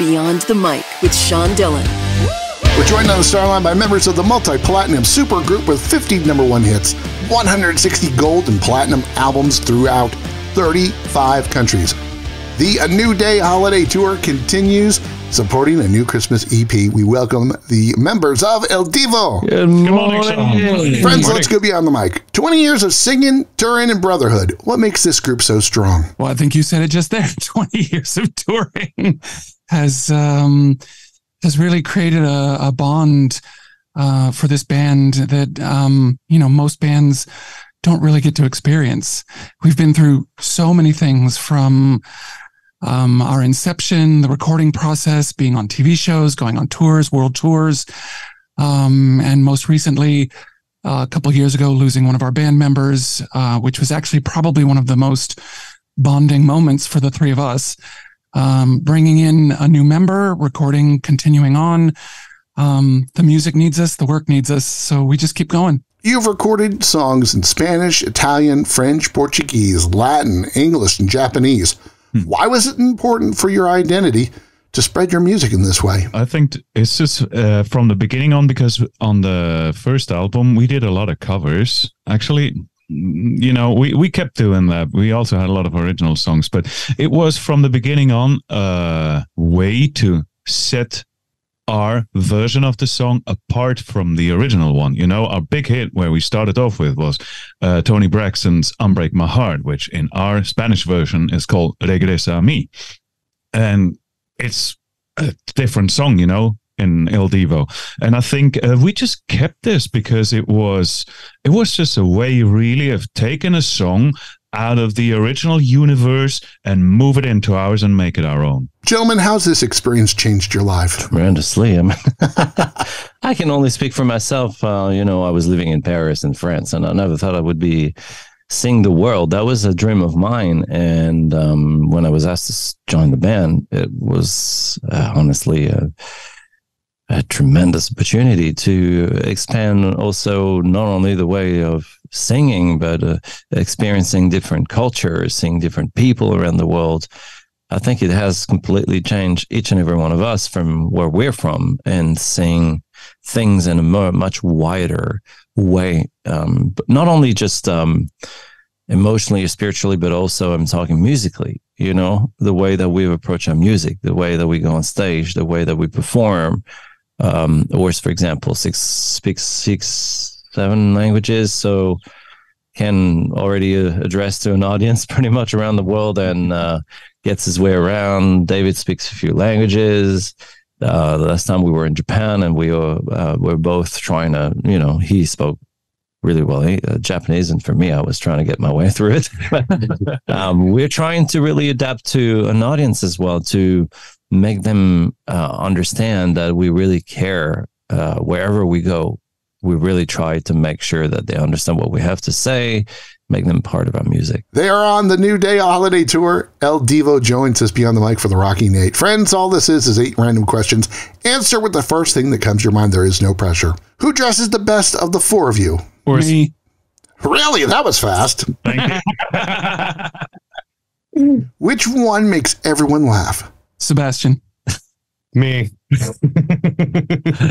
Beyond the Mic with Sean Dillon. We're joined on the Starline by members of the multi-platinum supergroup with 50 number one hits, 160 gold and platinum albums throughout 35 countries. The A New Day Holiday Tour continues, supporting a new Christmas EP. We welcome the members of Il Divo. Good morning, Sean. Friends, let's go beyond the mic. 20 years of singing, touring, and brotherhood. What makes this group so strong? Well, I think you said it just there. 20 years of touring has um, has really created a, a bond uh, for this band that um, you know most bands don't really get to experience. We've been through so many things from um, our inception, the recording process, being on TV shows, going on tours, world tours, um, and most recently, uh, a couple years ago, losing one of our band members, uh, which was actually probably one of the most bonding moments for the three of us. Um, bringing in a new member, recording, continuing on. Um, the music needs us, the work needs us, so we just keep going. You've recorded songs in Spanish, Italian, French, Portuguese, Latin, English, and Japanese. Hmm. Why was it important for your identity to spread your music in this way? I think it's just uh, from the beginning on because on the first album we did a lot of covers. Actually, you know, we, we kept doing that. We also had a lot of original songs, but it was from the beginning on a way to set our version of the song apart from the original one. You know, our big hit where we started off with was uh, Toni Braxton's Unbreak My Heart, which in our Spanish version is called Regresa a mí. And it's a different song, you know, in Il Divo. And I think uh, we just kept this because it was it was just a way really of taking a song out of the original universe and move it into ours and make it our own. Gentlemen, how's this experience changed your life? Tremendously. I mean, I can only speak for myself. Uh, you know, I was living in Paris in France, and I never thought I would be seeing the world. That was a dream of mine. And um, when I was asked to join the band, it was uh, honestly a, a tremendous opportunity to expand also not only the way of singing, but uh, experiencing different cultures, seeing different people around the world. I think it has completely changed each and every one of us from where we're from and seeing things in a more, much wider way. Um, but not only just um, emotionally or spiritually, but also I'm talking musically, you know, the way that we approach our music, the way that we go on stage, the way that we perform. Um, Urs, for example, six, speaks six, seven languages, so can already uh, address to an audience pretty much around the world and uh, gets his way around. David speaks a few languages. Uh, the last time we were in Japan and we were uh, were both trying to, you know, he spoke really well uh, Japanese, and for me, I was trying to get my way through it. um, we're trying to really adapt to an audience as well to make them uh, understand that we really care uh, wherever we go we really try to make sure that they understand what we have to say, make them part of our music. They are on the New Day Holiday Tour. Il Divo joins us beyond the mic for the Rocking Eight. Friends, all this is is eight random questions. Answer with the first thing that comes to your mind. There is no pressure. Who dresses the best of the four of you? Or me. Really? That was fast. Thank you. Which one makes everyone laugh? Sebastian. Me.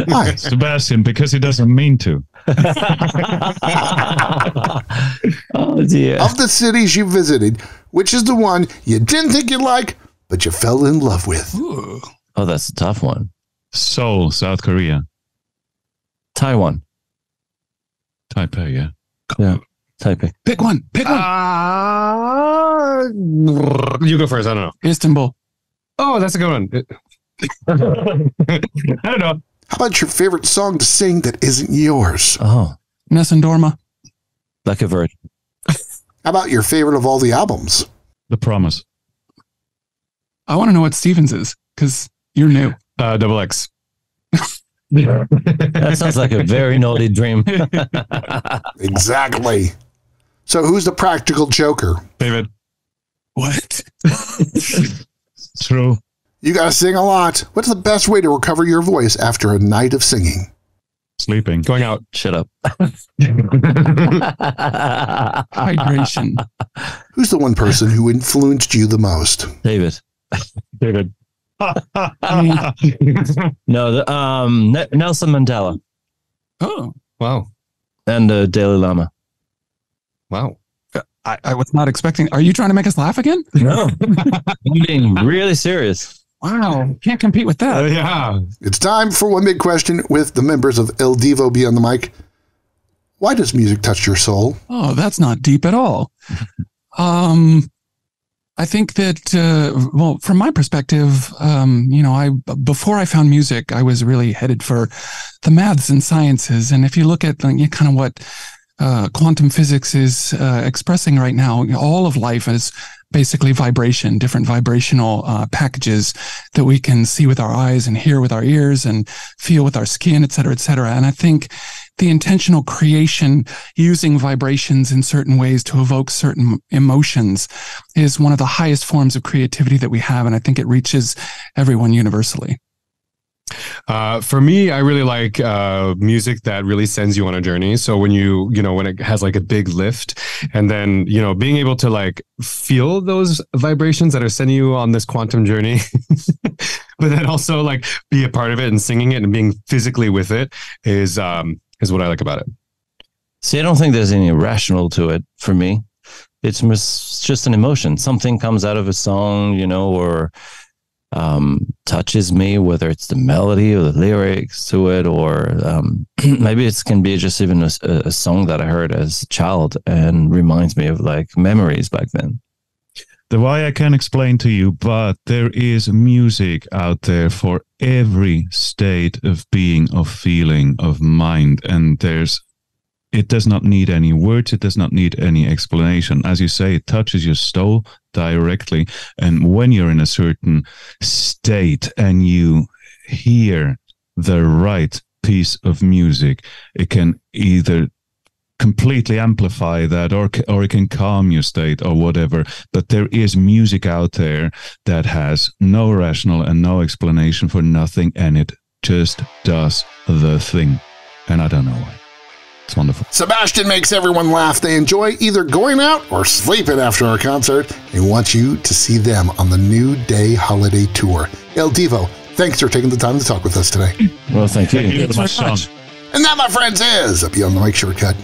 Why? Sebastian, because he doesn't mean to. oh dear. Of the cities you visited, which is the one you didn't think you'd like, but you fell in love with? Ooh. Oh, that's a tough one. Seoul, South Korea. Taiwan. Taipei, yeah. Yeah. Taipei. Pick one. Pick one. Uh, you go first. I don't know. Istanbul. Oh, that's a good one. I don't know. How about your favorite song to sing that isn't yours? Oh, Nessun Dorma. like a virgin. How about your favorite of all the albums? The Promise. I want to know what Stevens is because you're new. Uh, double X. That sounds like a very naughty dream. Exactly. So who's the practical joker? David. What? True. You got to sing a lot. What's the best way to recover your voice after a night of singing? Sleeping. Going out. Shut up. Hydration. Who's the one person who influenced you the most? David. David. No, the, um, Ne- Nelson Mandela Oh, wow. and the Dalai Lama. Wow. I, I was not expecting. Are you trying to make us laugh again? No, I'm being really serious. Wow, can't compete with Uh, that. yeah. It's time for one big question with the members of Il Divo Beyond the Mic. Why does music touch your soul? Oh, that's not deep at all. Um, I think that, uh, well, from my perspective, um, you know, I before I found music, I was really headed for the maths and sciences. And if you look at like, kind of what uh, quantum physics is uh, expressing right now, all of life is basically vibration, different vibrational uh, packages that we can see with our eyes and hear with our ears and feel with our skin, et cetera, et cetera. And I think the intentional creation using vibrations in certain ways to evoke certain emotions is one of the highest forms of creativity that we have. And I think it reaches everyone universally. Uh, for me, I really like uh, music that really sends you on a journey. So when you, you know, when it has like a big lift, and then you know, being able to like feel those vibrations that are sending you on this quantum journey, but then also like be a part of it and singing it and being physically with it is um is what I like about it. See, I don't think there's any rational to it for me. It's just an emotion. Something comes out of a song, you know, or um, touches me, whether it's the melody or the lyrics to it, or um, maybe it can be just even a, a song that I heard as a child and reminds me of like memories back then. The why I can explain to you, but there is music out there for every state of being, of feeling, of mind, and there's it does not need any words, it does not need any explanation. As you say, it touches your soul directly. And when you're in a certain state and you hear the right piece of music, it can either completely amplify that or or it can calm your state or whatever but there is music out there that has no rational and no explanation for nothing and it just does the thing and i don't know why it's wonderful Sebastian makes everyone laugh. They enjoy either going out or sleeping after our concert and want you to see them on the New Day Holiday Tour. Il Divo, thanks for taking the time to talk with us today. Well, thank you. Thank you very much, Sean. And that, my friends, is a Beyond the Mic shortcut.